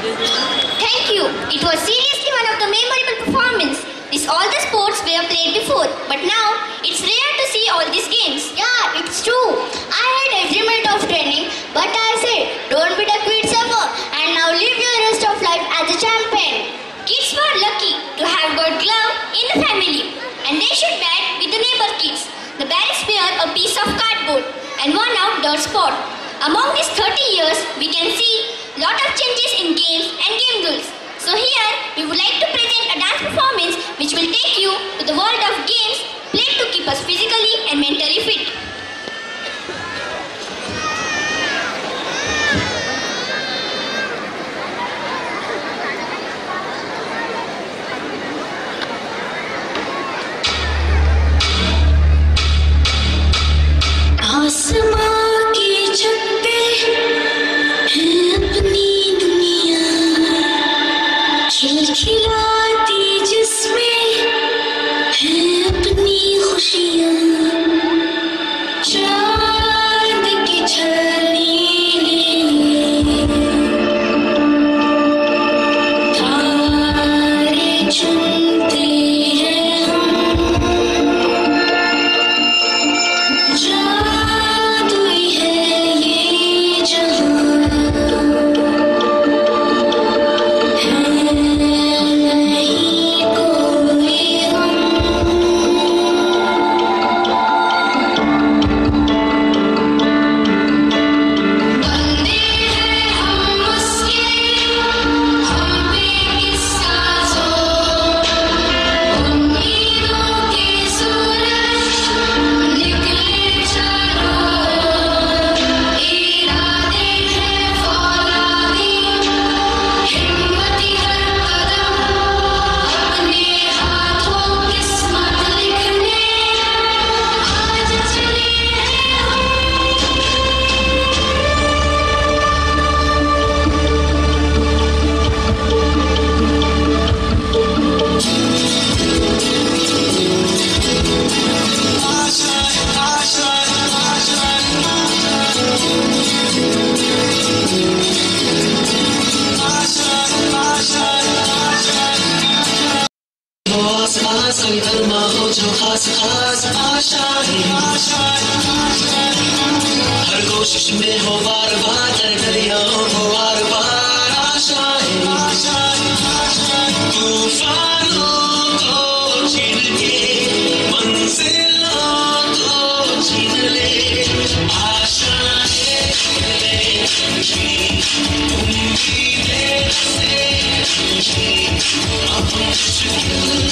Thank you. It was seriously one of the memorable performances. This all the sports we have played before, but now it's rare to see all these games. Yeah, it's true. I had every minute of training, but I said, don't be the quits ever, and now live your rest of life as a champion. Kids were lucky to have got glove in the family, and they should bat with the neighbor kids. The parents wear a piece of cardboard and one outdoor sport. Among these 30 years, we can see lot of changes in games and game rules. So here, we would like to present a dance performance which will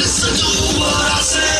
listen to what I say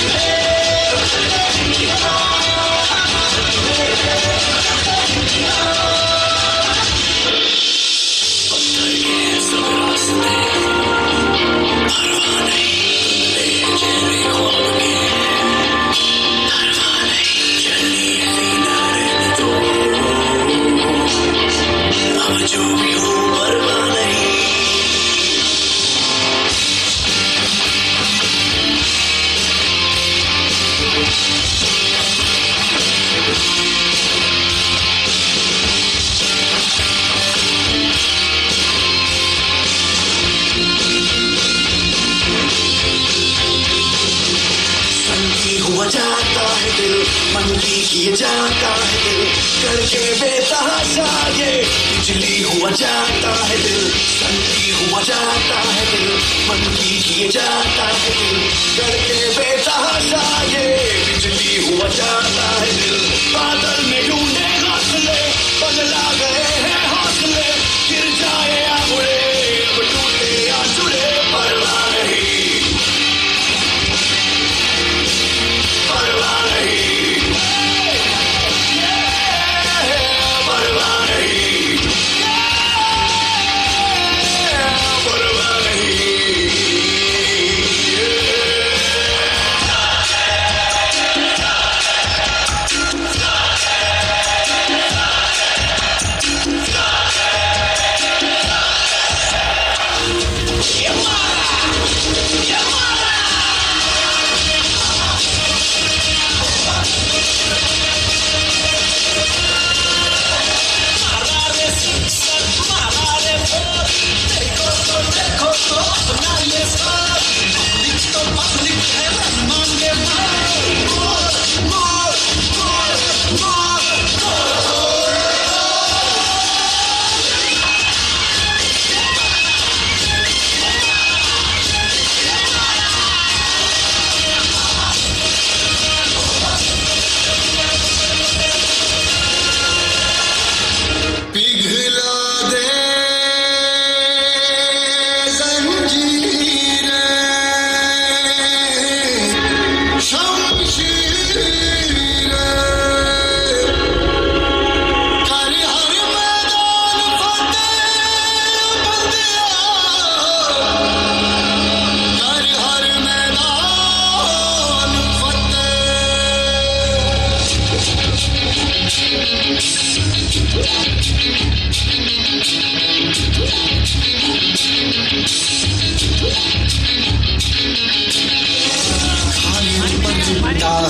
Yeah. दिल किए जाता है दिल। करके बेतहाशा ये बिजली हुआ जाता है दिल। संगी हुआ जाता है दिल। मंदी किए जाता है दिल। करके बेतहाशा ये बिजली हुआ जाता है दिल। बादल में ढूंढे हंसले बदला गए हैं।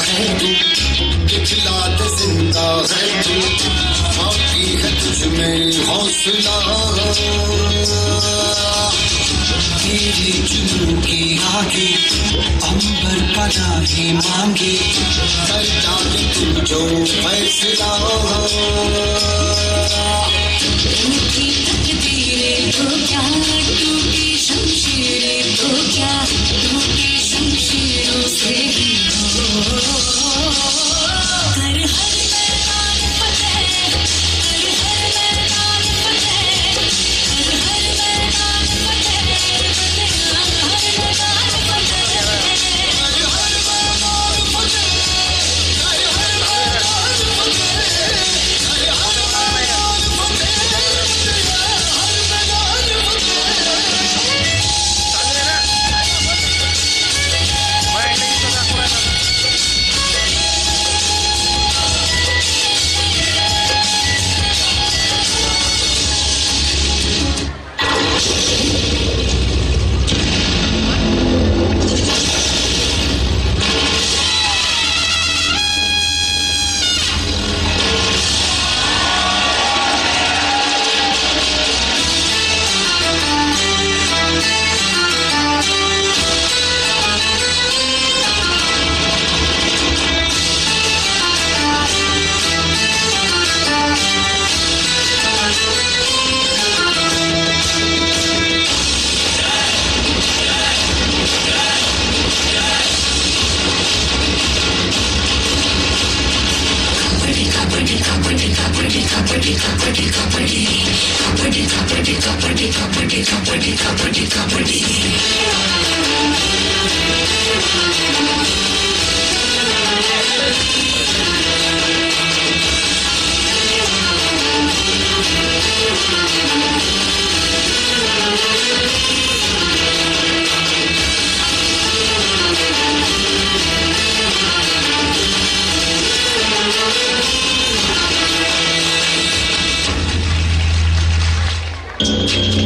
है तू दे ज़िंदा है तू बाकी है तुझ में हौसला तेरी जुनू की आगे अंबर राही मांगे कर डाले तू जो फैसला टूटी तकदीरें तो क्या टूटी शमशीरें तो क्या टूटी शमशीरों से ही Oh,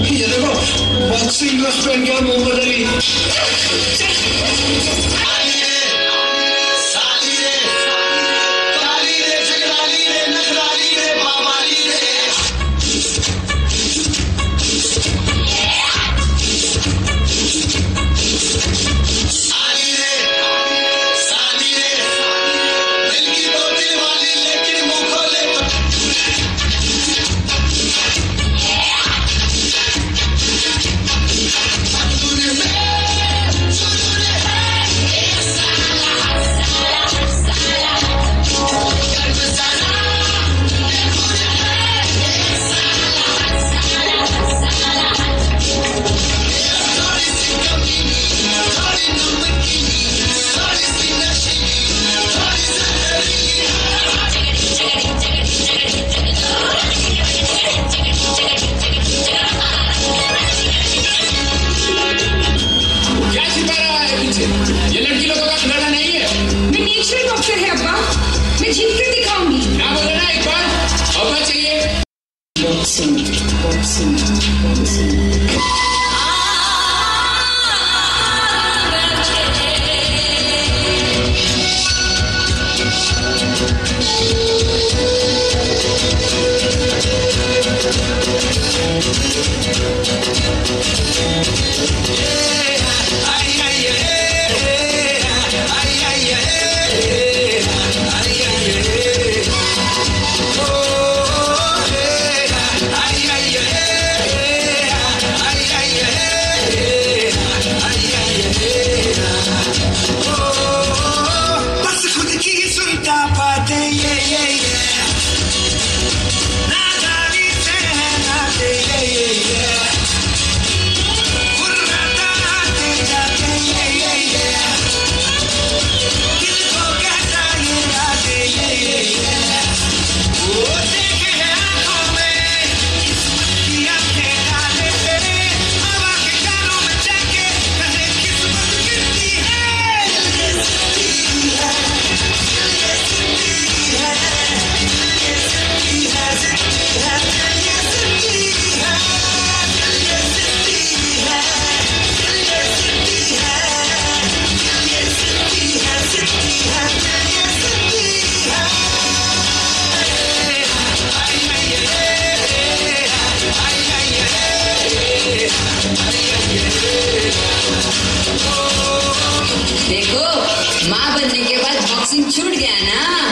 Hedebak, Boxing West Bengal, Mumbai. ये लड़की लोगों का खिलौना नहीं है। मैं नेचुरल डॉक्टर है अब्बा। मैं जीत देखो माँ बनने के बाद बॉक्सिंग छूट गया ना?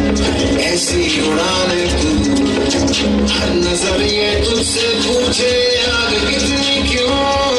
ऐसी उड़ाने तू। हर नज़रिए तुझसे पूछे आग कितनी क्यों?